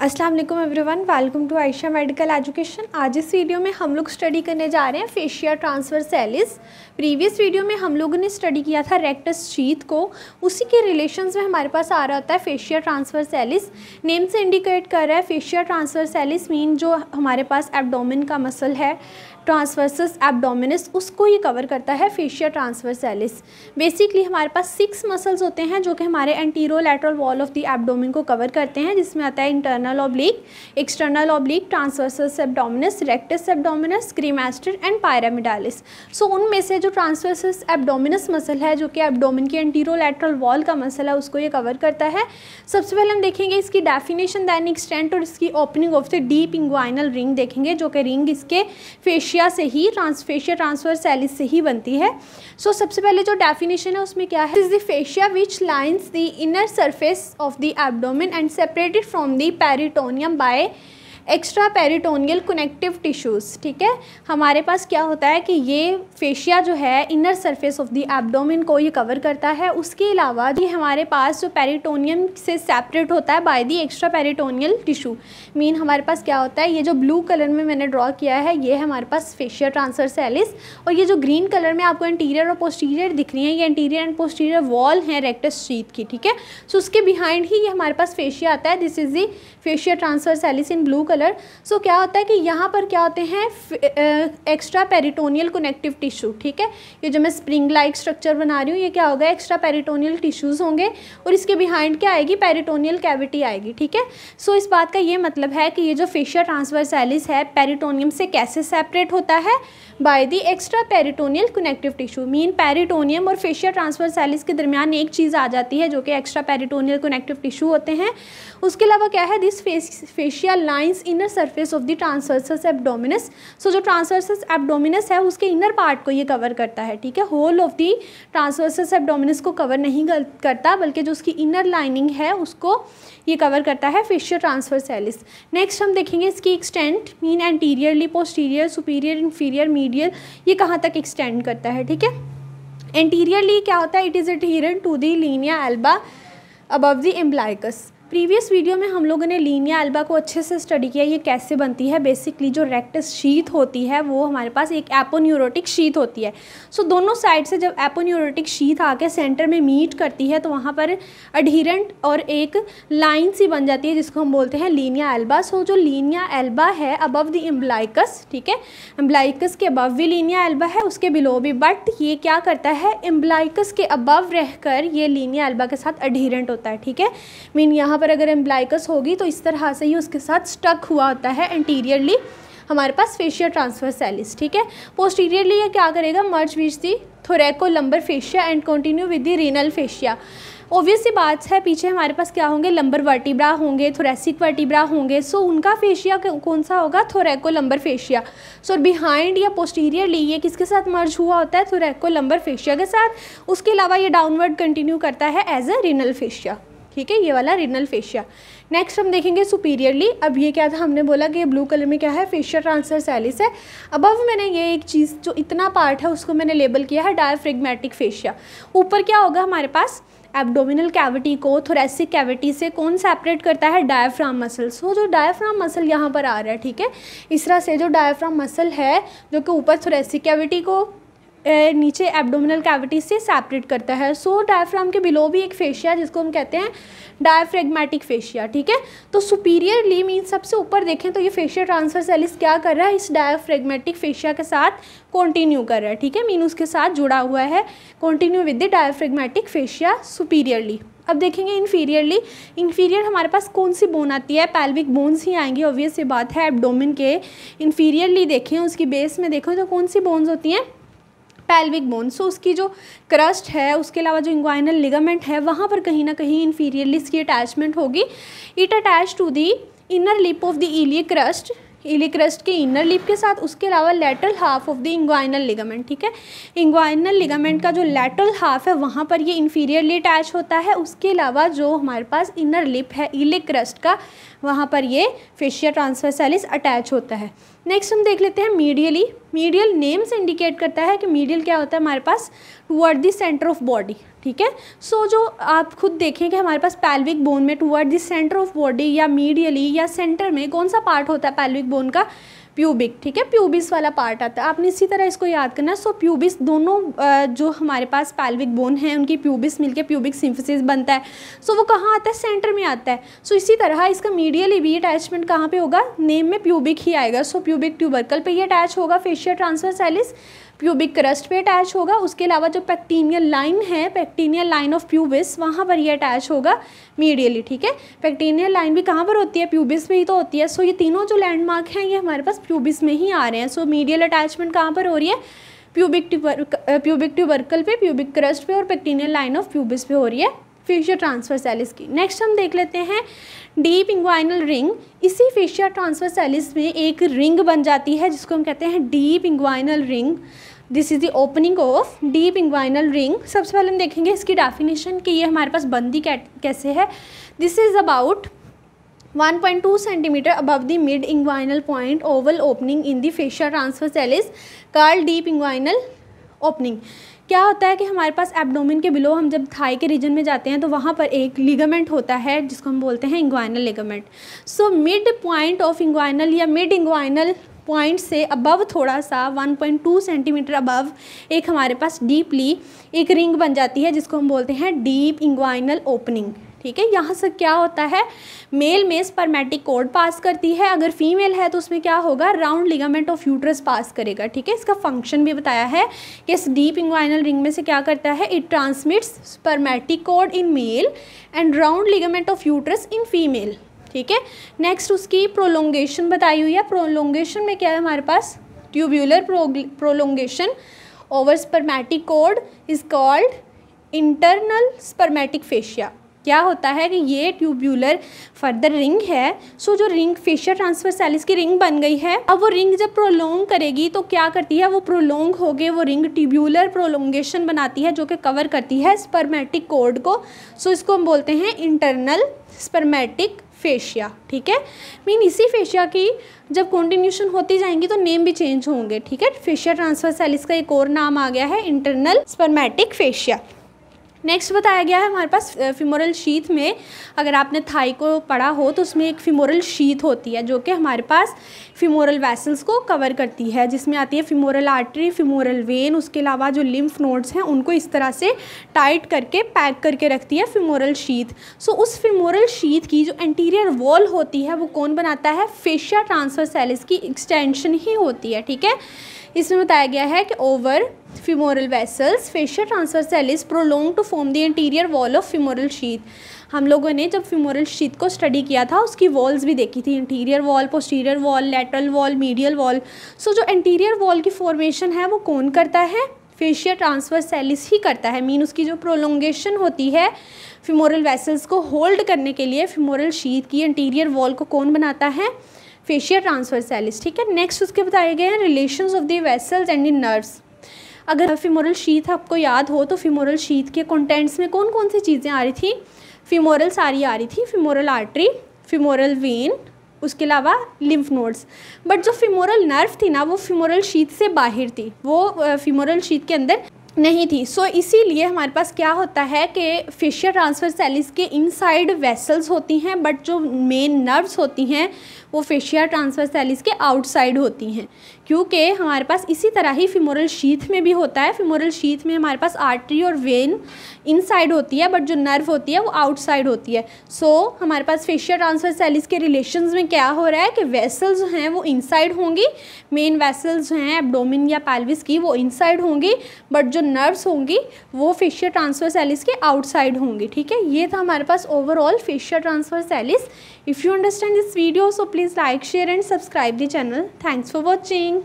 अस्सलाम वालेकुम everyone, welcome to Ayesha medical education. आज इस वीडियो में हम लोग स्टडी करने जा रहे हैं fascia transversalis. Previous video में हम लोगों ने स्टडी किया था रेक्टस शीत को। उसी के रिलेशंस में हमारे पास आ रहा होता है फेशिया ट्रांसफ़र सेलिस। नेम से इंडिकेट कर रहा है फेशिया ट्रांसफ़र सेलिस मीन जो हमारे पास एबडोमिन का मसल है, ट्रांसवर्सस एबडोमिनस, उसको ये कवर करता है फेशिया ट्रांसफ़र सेलिस। बेसिकली हमारे पास सिक्स मसल्स होते हैं जो कि हमारे anterolateral wall of the abdomen को कवर करते हैं, जिसमें आता है internal oblique external oblique transversus abdominis rectus abdominis cremaster and pyramidalis so उनमें से जो ट्रांसवर्सस एब्डोमिनस मसल है जो कि एब्डोमिन की एंटीरो लेटरल वॉल का मसल है उसको ये कवर करता है। सबसे पहले हम देखेंगे इसकी डेफिनेशन दैन एक्सटेंट और इसकी opening of the deep inguinal ring देखेंगे जो कि रिंग इसके फेशिया से ही ट्रांसफेशिया ट्रांसफ़र सेलिस से ही बनती है। सो so, सबसे पहले जो डेफिनेशन है उसमें क्या है? Is the fascia which lines the inner surface of the abdomen and separated from the peritoneum by extraperitoneal connective tissues ठीक है? हमारे पास क्या होता है कि ये फेशिया जो है inner surface of the abdomen को ये कवर करता है। उसके अलावा ये हमारे पास जो पेरिटोनियम से सेपरेट होता है by the extraperitoneal tissue mean हमारे पास क्या होता है? ये जो ब्लू कलर में मैंने ड्रॉ किया है, ये हमारे पास फेशिया ट्रांसफ़र सेलिस और ये जो ग्रीन कलर में आपको इंटीरियर और पोस्टीरियर दिख रही है, ये इंटीरियर एंड पोस्टीरियर वॉल है रेक्टस शीत की, ठीक है? सो उसके बिहाइंड ही ये हमारे पास फेशिया आता है। This is the fascia transversalis in blue colour so so, क्या होता है कि यहाँ पर क्या होते हैं? एक्स्ट्रा पेरिटोनियल कनेक्टिव टिश्यू ठीक है? ये जो मैं स्प्रिंग लाइक स्ट्रक्चर बना रही हूँ ये क्या होगा? एक्स्ट्रा पेरिटोनियल टिश्यूज़ होंगे और इसके बिहाइंड क्या आएगी? पेरिटोनियल कैविटी आएगी ठीक है? सो इस बात का ये मतलब है कि ये जो फेशिया ट्रांसफ़र सेलिस है पेरिटोनियम से कैसे सेपरेट होता है? By the extra peritoneal connective tissue mean peritoneum और फेशिया ट्रांसफ़र सेलिस के दरमियान एक चीज़ आ जाती है जो कि एक्स्ट्रा पेरिटोनियल कनेक्टिव टिश्यू होते हैं। उसके अलावा क्या है? This fascia lines inner surface of the transversus abdominis so जो ट्रांसवर्सस एब्डोमिनस है, उसके इनर पार्ट को ये कवर करता है, ठीक है? Whole of the transversus abdominis को कवर नहीं करता, बल्कि जो उसकी इनर लाइनिंग है, उसको ये कवर करता है फेशियल ट्रांसफ़र सेलिस नेक्स्ट हम देखेंगे इसकी extent mean anteriorly posterior superior inferior medial ये कहाँ तक एक्सटेंड करता है, ठीक है? एंटीरियरली क्या होता है? It is adherent to the linea alba above the umbilicus previous video में हम लोगों ने लीनिया एल्बा को अच्छे से स्टडी किया ये कैसे बनती है? बेसिकली जो रेक्टस शीत होती है वो हमारे पास एक एपोन्यूरोटिक शीत होती है। सो so, दोनों साइड से जब एपोन्यूरोटिक शीत आके सेंटर में मीट करती है तो वहाँ पर अडहिरेंट और एक लाइन सी बन जाती है जिसको हम बोलते हैं लीनिया एल्बा सो so, जो लीनिया एल्बा है अबव द एम्ब्लाइकस ठीक है? एम्ब्लाइकस के अबव भी लीनिया एल्बा है उसके बिलो भी। बट ये क्या करता है? एम्ब्लाइकस के अबव रहकर ये लीनिया एल्बा के साथ अडहिरेंट होता है ठीक है? मीन यहाँ पर अगर एम्ब्लाइकस होगी तो इस तरह से ही उसके साथ स्टक हुआ होता है एंटीरियरली हमारे पास फेशिया ट्रांसफ़र सेलिस ठीक है? पोस्टीरियरली ये क्या करेगा? Merge which the thoracolumbar fascia and continue with the renal fascia obvious सी बात है, पीछे हमारे पास क्या होंगे? लंबर वर्टिब्रा होंगे थोरेसिक वर्टिब्रा होंगे। सो उनका फेशिया कौन सा होगा? Thoracolumbar fascia so behind या पोस्टीरियरली ये किसके साथ मर्ज हुआ होता है? थोरेको लंबर फेशिया के साथ। उसके अलावा ये डाउनवर्ड कंटिन्यू करता है एज अ रिनल फेशिया ठीक है, ये वाला रिनल फेशिया नेक्स्ट हम देखेंगे सुपीरियरली अब ये क्या था? हमने बोला कि ये ब्लू कलर में क्या है? फेशिया ट्रांसफ़र सैलिस है। अब अब मैंने ये एक चीज़, जो इतना पार्ट है, उसको मैंने लेबल किया है डायफ्रेगमेटिक फेशिया ऊपर क्या होगा हमारे पास? एब्डोमिनल कैविटी को थोरेसिक कैविटी से कौन सेपरेट करता है? डायफ्राम मसल सो जो डायफ्राम मसल यहाँ पर आ रहा है, ठीक है? इस तरह से जो डायफ्राम मसल है, जो कि ऊपर थोरेसिक कैविटी को नीचे एब्डोमिनल कैविटी से सेपरेट करता है। सो so, डायफ्राम के बिलो भी एक फेशिया जिसको हम कहते हैं डायफ्रेगमेटिक फेशिया ठीक है? तो सुपीरियरली मीन सबसे ऊपर देखें तो ये फेशिया ट्रांसफ़र सेलिस क्या कर रहा है? इस डायफ्रेगमेटिक फेशिया के साथ कंटिन्यू कर रहा है ठीक है? मीन उसके साथ जुड़ा हुआ है। Continue with the diaphragmatic fascia superiorly अब देखेंगे इन्फीरियरली इन्फीरियर हमारे पास कौन सी बोन आती है? पैल्विक बोन्स ही आएँगी ऑब्वियस ये बात है एबडोमिन के। इन्फीरियरली देखें उसकी बेस में देखो तो कौन सी बोन्स होती हैं? पैल्विक बोन सो उसकी जो क्रस्ट है, उसके अलावा जो इंग्वाइनल लिगामेंट है, वहाँ पर कहीं ना कहीं इन्फीरियरली इसकी अटैचमेंट होगी। It attach to the inner lip of the iliac crest iliac crest के इनर लिप के साथ। उसके अलावा lateral half of the inguinal ligament ठीक है? इंग्वाइनल लिगामेंट का जो लेटरल हाफ़ है, वहाँ पर ये इन्फीरियरली अटैच होता है। उसके अलावा जो हमारे पास इनर लिप है इली क्रस्ट का, वहाँ पर ये फेशिया ट्रांसफ़र अटैच होता है। नेक्स्ट हम देख लेते हैं मीडियली मीडियल नेम से इंडिकेट करता है कि मीडियल क्या होता है हमारे पास? Toward the centre of body ठीक है? सो जो आप खुद देखें कि हमारे पास पैल्विक बोन में toward the centre of body या मीडियली या सेंटर में कौन सा पार्ट होता है पैल्विक बोन का? प्यूबिक ठीक है? प्यूबिस वाला पार्ट आता है। आपने इसी तरह इसको याद करना सो प्यूबिस दोनों जो हमारे पास पैल्विक बोन है, उनकी प्यूबिस मिलके प्यूबिक सिंफिस बनता है। सो वो कहाँ आता है? सेंटर में आता है। सो इसी तरह इसका मीडियली भी अटैचमेंट कहाँ पे होगा? नेम में प्यूबिक ही आएगा। सो प्यूबिक ट्यूबरकल पे ही अटैच होगा fascial transversalis pubic crest पे अटैच होगा। उसके अलावा जो पैक्टीनियल लाइन है पैक्टीनियल लाइन ऑफ़ प्यूबिस वहाँ पर ये अटैच होगा मीडियली ठीक है? पैक्टीनियल लाइन भी कहाँ पर होती है? प्यूबिस में ही तो होती है। सो ये तीनों जो लैंडमार्क हैं, ये हमारे पास प्यूबिस में ही आ रहे हैं। सो मीडियल अटैचमेंट कहाँ पर हो रही है? प्यूबिक ट्यूबर प्यूबिक ट्यूबर्कल पे प्यूबिक क्रस्ट पे और पैक्टीनियल लाइन ऑफ़ प्यूबिस पे हो रही है। फेशियल ट्रांसफ़र सेलिस की। नेक्स्ट हम देख लेते हैं डीप इंग्वाइनल रिंग इसी फेशियल ट्रांसफ़र सेलिस में एक रिंग बन जाती है, जिसको हम कहते हैं deep inguinal ring this is the opening of deep inguinal ring सबसे पहले हम देखेंगे इसकी डेफिनेशन कि ये हमारे पास बंदी कैसे है। This is about 1.2 centimetre above the mid inguinal point oval opening in the fascial transversalis is called deep inguinal opening क्या होता है कि हमारे पास एब्डोमिन के बिलो हम जब थाई के रीजन में जाते हैं तो वहाँ पर एक लिगामेंट होता है, जिसको हम बोलते हैं inguinal ligament so mid point of inguinal या मिड इंग्वाइनल पॉइंट से अबव थोड़ा सा 1.2 सेंटीमीटर अबव एक हमारे पास डीपली एक रिंग बन जाती है, जिसको हम बोलते हैं डीप इंग्वाइनल ओपनिंग ठीक है, यहाँ से क्या होता है मेल में स्पर्मेटिक कोड पास करती है। अगर फीमेल है तो उसमें क्या होगा round ligament of uterus pass करेगा, ठीक है। इसका फ़ंक्शन भी बताया है कि इस डीप इंग्वाइनल रिंग में से क्या करता है it transmits spermatic cord in male and round ligament of uterus in female ठीक है। नेक्स्ट उसकी प्रोलोंगेशन बताई हुई है। प्रोलोंगेशन में क्या है हमारे पास? Tubular prolongation over spermatic cord is called internal spermatic fascia क्या होता है कि ये ट्यूब्यूलर फर्दर रिंग है। सो, जो रिंग फेशियल ट्रांसफ़र सेलिस की रिंग बन गई है, अब वो रिंग जब प्रोलोंग करेगी तो क्या करती है? वो प्रोलोंग हो गए वो रिंग ट्यूब्यूलर प्रोलोंगेशन बनाती है, जो कि कवर करती है स्पर्मेटिक कोड को। सो, इसको हम बोलते हैं इंटरनल स्पर्मेटिक फेशिया ठीक है? मीन इसी फेशिया की जब कॉन्टिन्यूशन होती जाएँगी तो नेम भी चेंज होंगे, ठीक है? फेशिया ट्रांसफ़र सेलिस का एक और नाम आ गया है इंटरनल स्पर्मेटिक फेशिया नेक्स्ट बताया गया है हमारे पास फिमोरल शीथ में। अगर आपने थाई को पढ़ा हो तो उसमें एक फिमोरल शीथ होती है, जो कि हमारे पास फिमोरल वैसल्स को कवर करती है। जिसमें आती है फिमोरल आर्टरी फिमोरल वेन उसके अलावा जो लिम्फ नोड्स हैं, उनको इस तरह से टाइट करके पैक करके रखती है फिमोरल शीथ सो उस फिमोरल शीथ की जो एंटीरियर वॉल होती है, वो कौन बनाता है? फेशिया ट्रांसफ़र सेल्स की एक्सटेंशन ही होती है, ठीक है? इसमें बताया गया है कि over femoral vessels fascial transversalis is prolong to form the anterior wall of femoral sheath हम लोगों ने जब फिमोरल शीत को स्टडी किया था, उसकी वॉल्स भी देखी थी anterior wall posterior wall lateral wall medial wall so जो इंटीरियर वॉल की फॉर्मेशन है, वो कौन करता है? फेशियल ट्रांसफ़र सेलिस ही करता है. मीन उसकी जो प्रोलोंगेशन होती है फिमोरल वेसल्स को होल्ड करने के लिए फिमोरल शीत की इंटीरियर वॉल को कौन बनाता है? फेशियल ट्रांसफ़र सेलिस ठीक है? नेक्स्ट उसके बताए गए हैं relation of the vessels and the nerves अगर फिमोरल शीथ आपको याद हो तो फिमोरल शीथ के कंटेंट्स में कौन कौन सी चीज़ें आ रही थी? फिमोरल सारी आ रही थी फिमोरल आर्टरी फिमोरल वेन उसके अलावा लिम्फ नोड्स बट जो फिमोरल नर्व थी ना, वो फिमोरल शीत से बाहर थी. वो फिमोरल शीत के अंदर नहीं थी। सो so, इसीलिए हमारे पास क्या होता है कि फेशियल ट्रांसफ़र सेलिस के इनसाइड वेसल्स होती हैं बट जो मेन नर्व्स होती हैं वो फेशियल ट्रांसफ़र सेलिस के आउटसाइड होती हैं। क्योंकि हमारे पास इसी तरह ही फिमोरल शीथ में भी होता है। फिमोरल शीथ में हमारे पास आर्टरी और वेन इनसाइड होती है बट जो नर्व होती है वो आउटसाइड होती है। सो so, हमारे पास फेशियल ट्रांसफ़र सेलिस के रिलेशन में क्या हो रहा है कि वेसल्स हैं वो इनसाइड होंगी। मेन वेसल्स हैं एब्डोमिन या पैल्विस की वो इनसाइड होंगी। बट जो नर्व्स होंगी, वो फिशियर ट्रांसफ़र सेलिस के आउटसाइड होंगी, ठीक है? ये था हमारे पास overall fascia transversalis. If you understand this video so please like share and subscribe the channel thanks for watching.